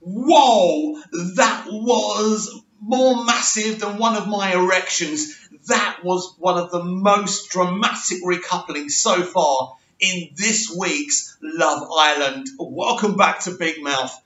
Whoa, that was more massive than one of my erections. That was one of the most dramatic recouplings so far in this week's Love Island. Welcome back to Big Mouth.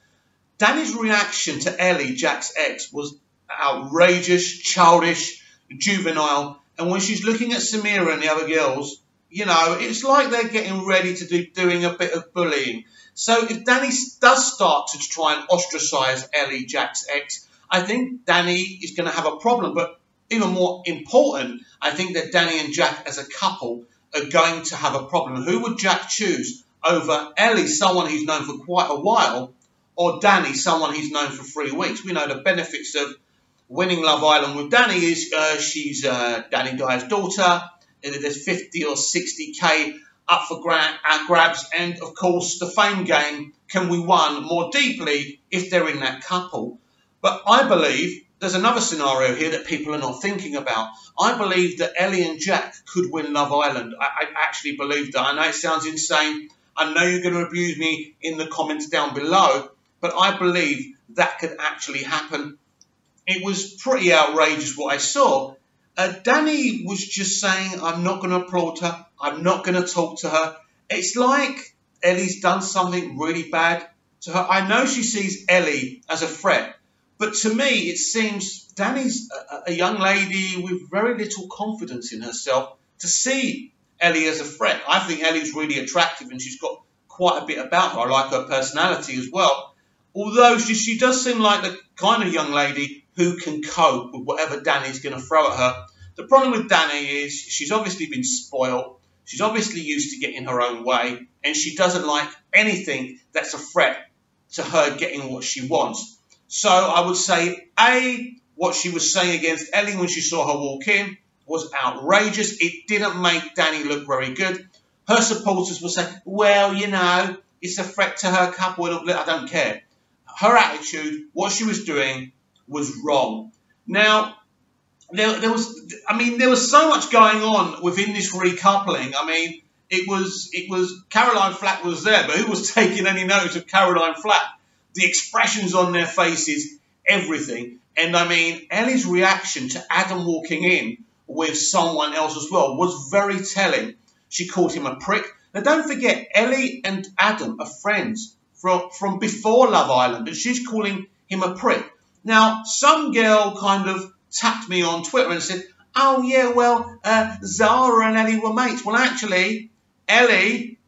Dani's reaction to Ellie, Jack's ex, was outrageous, childish, juvenile. And when she's looking at Samira and the other girls, you know, it's like they're getting ready to do doing a bit of bullying. So if Dani does start to try and ostracize Ellie, Jack's ex, I think Dani is going to have a problem. But even more important, I think that Dani and Jack as a couple are going to have a problem. Who would Jack choose over Ellie, someone he's known for quite a while, or Dani, someone he's known for three weeks? We know the benefits of winning Love Island with Dani is uh, she's uh, Danny Dyer's daughter. There's 50 or 60k up for gra- grabs, and of course the fame game can we won more deeply if they're in that couple. But I believe there's another scenario here that people are not thinking about. I believe that Ellie and Jack could win Love Island. I, I actually believe that. I know it sounds insane. I know you're going to abuse me in the comments down below, but I believe that could actually happen. It was pretty outrageous what I saw. Uh, Dani was just saying, I'm not going to applaud her. I'm not going to talk to her. It's like Ellie's done something really bad to her. I know she sees Ellie as a threat, but to me, it seems Dani's a, a young lady with very little confidence in herself to see Ellie as a threat. I think Ellie's really attractive and she's got quite a bit about her. I like her personality as well. Although she, she does seem like the kind of young lady who can cope with whatever Dani's going to throw at her. The problem with Dani is she's obviously been spoiled. She's obviously used to getting her own way, and she doesn't like anything that's a threat to her getting what she wants. So I would say, A, what she was saying against Ellie when she saw her walk in was outrageous. It didn't make Dani look very good. Her supporters will say, well, you know, it's a threat to her couple. I don't care. Her attitude, what she was doing, was wrong. Now, there, there was, I mean, there was so much going on within this recoupling. I mean, it was, it was, Caroline Flack was there, but who was taking any notice of Caroline Flack? The expressions on their faces, everything. And I mean, Ellie's reaction to Adam walking in with someone else as well was very telling. She called him a prick. Now, don't forget, Ellie and Adam are friends from, from before Love Island, and she's calling him a prick. Now, some girl kind of tapped me on Twitter and said, oh, yeah, well, uh, Zara and Ellie were mates. Well, actually, Ellie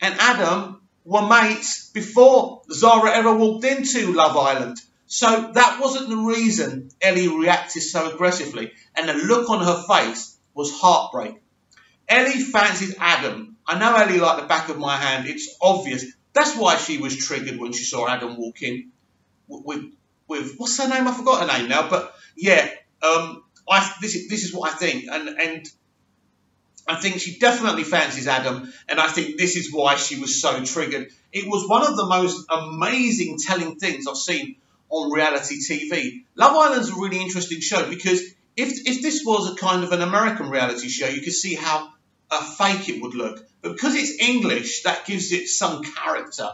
and Adam were mates before Zara ever walked into Love Island. So that wasn't the reason Ellie reacted so aggressively. And the look on her face was heartbreak. Ellie fancies Adam. I know Ellie like the back of my hand. It's obvious. That's why she was triggered when she saw Adam walk in with with what's her name? I forgot her name now, but yeah, um, I this is this is what I think, and and I think she definitely fancies Adam, and I think this is why she was so triggered. It was one of the most amazing telling things I've seen on reality TV. Love Island's a really interesting show because if if this was a kind of an American reality show, you could see how uh, fake it would look. But because it's English, that gives it some character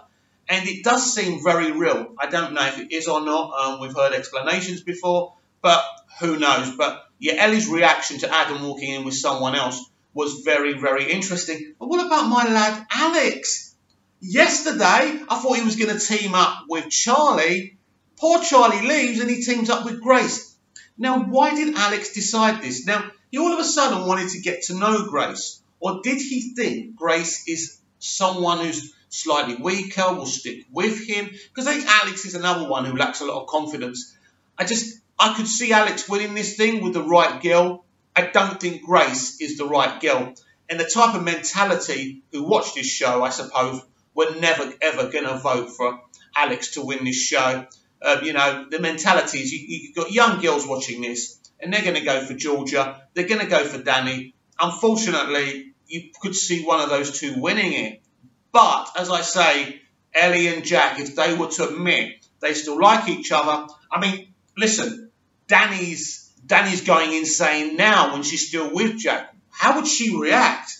and it does seem very real. I don't know if it is or not. Um, we've heard explanations before, but who knows? But yeah, Ellie's reaction to Adam walking in with someone else was very, very interesting. But what about my lad Alex? Yesterday, I thought he was going to team up with Charlie. Poor Charlie leaves and he teams up with Grace. Now, why did Alex decide this? Now, he all of a sudden wanted to get to know Grace. Or did he think Grace is someone who's slightly weaker We'll stick with him. Because I think Alex is another one who lacks a lot of confidence. I just, I could see Alex winning this thing with the right girl. I don't think Grace is the right girl. And the type of mentality who watch this show, I suppose, were never ever going to vote for Alex to win this show. Uh, you know, the mentality is you, you've got young girls watching this, and they're going to go for Georgia. They're going to go for Dani. Unfortunately, you could see one of those two winning it. But as I say, Ellie and Jack, if they were to admit they still like each other, I mean, listen, Dani's Dani's going insane now when she's still with Jack. How would she react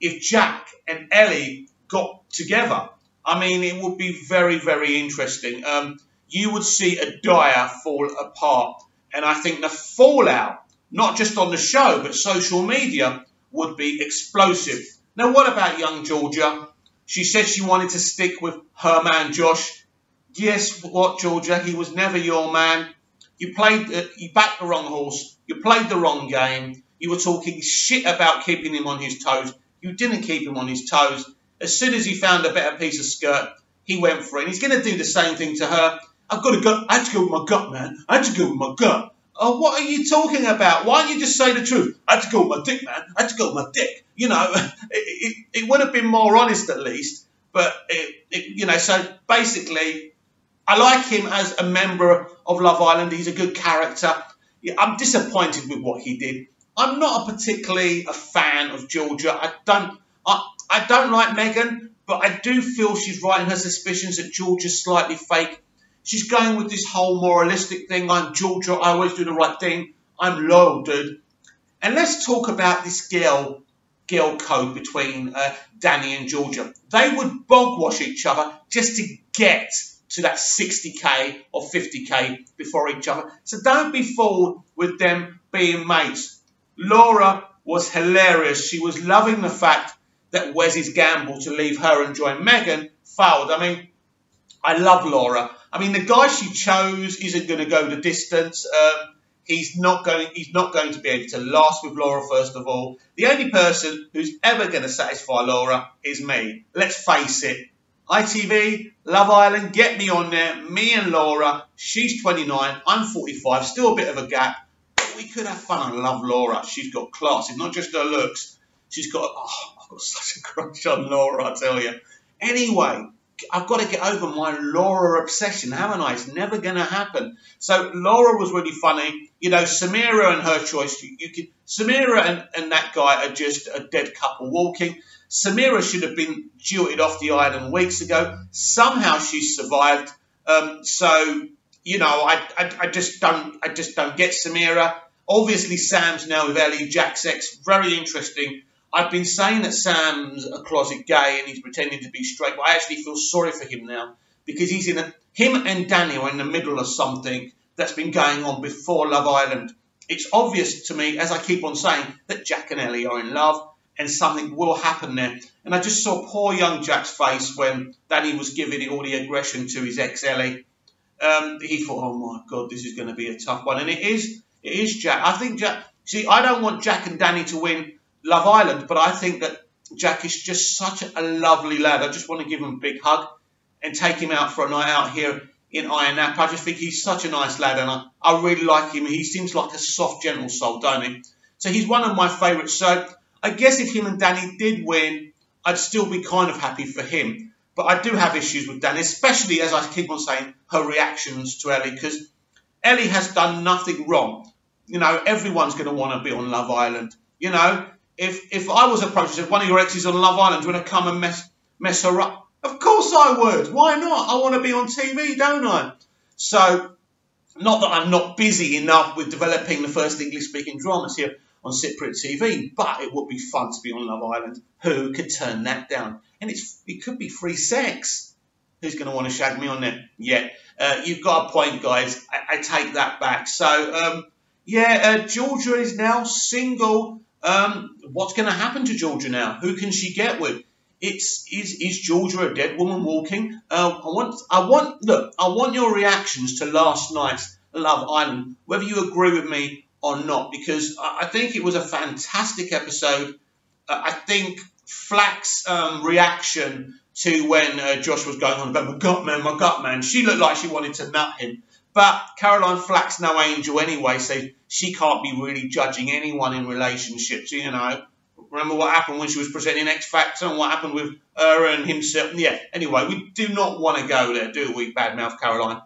if Jack and Ellie got together? I mean, it would be very, very interesting. Um, you would see a Dyer fall apart. And I think the fallout, not just on the show, but social media, would be explosive. Now, what about young Georgia? She said she wanted to stick with her man Josh. Yes, what Georgia? He was never your man. You played, uh, you backed the wrong horse. You played the wrong game. You were talking shit about keeping him on his toes. You didn't keep him on his toes. As soon as he found a better piece of skirt, he went for it. And he's going to do the same thing to her. I've got to go. I had to go with my gut, man. I had to go with my gut. Oh, what are you talking about? Why don't you just say the truth? I had to go with my dick, man. I had to go with my dick. You know, it, it, it would have been more honest at least. But, it, it, you know, so basically, I like him as a member of Love Island. He's a good character. I'm disappointed with what he did. I'm not a particularly a fan of Georgia. I don't, I, I don't like Megan, but I do feel she's right in her suspicions that Georgia's slightly fake She's going with this whole moralistic thing. I'm Georgia. I always do the right thing. I'm loyal, dude. And let's talk about this girl, girl code between uh, Dani and Georgia. They would bogwash each other just to get to that 60k or 50k before each other. So don't be fooled with them being mates. Laura was hilarious. She was loving the fact that Wes's gamble to leave her and join Megan failed. I mean, I love Laura. I mean, the guy she chose isn't going to go the distance. Um, he's not going. He's not going to be able to last with Laura. First of all, the only person who's ever going to satisfy Laura is me. Let's face it. ITV, Love Island, get me on there. Me and Laura. She's 29. I'm 45. Still a bit of a gap. But we could have fun. I love Laura. She's got class. It's not just her looks. She's got. Oh, I've got such a crush on Laura. I tell you. Anyway, I've got to get over my Laura obsession, haven't I? It's never going to happen. So Laura was really funny. You know, Samira and her choice. You, you could, Samira and, and that guy are just a dead couple walking. Samira should have been jilted off the island weeks ago. Somehow she survived. Um, so you know, I, I, I just don't I just don't get Samira. Obviously, Sam's now with Ellie. Jack's ex, very interesting. I've been saying that Sam's a closet gay and he's pretending to be straight, but I actually feel sorry for him now because he's in a, him and Dani are in the middle of something that's been going on before Love Island. It's obvious to me, as I keep on saying, that Jack and Ellie are in love and something will happen there. And I just saw poor young Jack's face when Dani was giving all the aggression to his ex Ellie. Um, he thought, oh my God, this is going to be a tough one. And it is. It is Jack. I think Jack. See, I don't want Jack and Dani to win Love Island, but I think that Jack is just such a lovely lad. I just want to give him a big hug and take him out for a night out here in Napa. I just think he's such a nice lad and I, I really like him. He seems like a soft, gentle soul, don't he? So he's one of my favourites. So I guess if him and Dani did win, I'd still be kind of happy for him. But I do have issues with Dani, especially as I keep on saying, her reactions to Ellie, because Ellie has done nothing wrong. You know, everyone's going to want to be on Love Island. You know, if if I was approached, if one of your exes on Love Island would have come and mess mess her up, of course I would. Why not? I want to be on TV, don't I? So, not that I'm not busy enough with developing the first English speaking dramas here on Cypriot TV, but it would be fun to be on Love Island. Who could turn that down? And it's it could be free sex. Who's going to want to shag me on there? Yeah, uh, you've got a point, guys. I, I take that back. So, um, yeah, uh, Georgia is now single um, what's going to happen to Georgia now? Who can she get with? It's is is Georgia a dead woman walking? Uh, I want I want look I want your reactions to last night's Love Island, whether you agree with me or not, because I, think it was a fantastic episode. Uh, I think Flack's um, reaction to when uh, Josh was going on about my gut man, my gut man, she looked like she wanted to nut him. But Caroline Flack's no angel anyway, so she can't be really judging anyone in relationships, you know. Remember what happened when she was presenting X Factor and what happened with her and himself? Yeah, anyway, we do not want to go there, do we, Badmouth Caroline?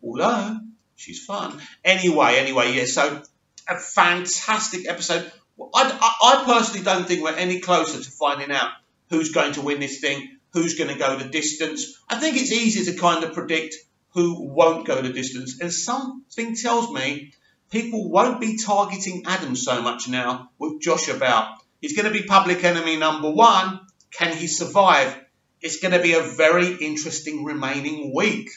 Although, she's fun. Anyway, anyway, yeah, so a fantastic episode. I, I, I personally don't think we're any closer to finding out who's going to win this thing, who's going to go the distance. I think it's easy to kind of predict who won't go the distance. And something tells me people won't be targeting Adam so much now with Josh about. He's going to be public enemy number one. Can he survive? It's going to be a very interesting remaining week.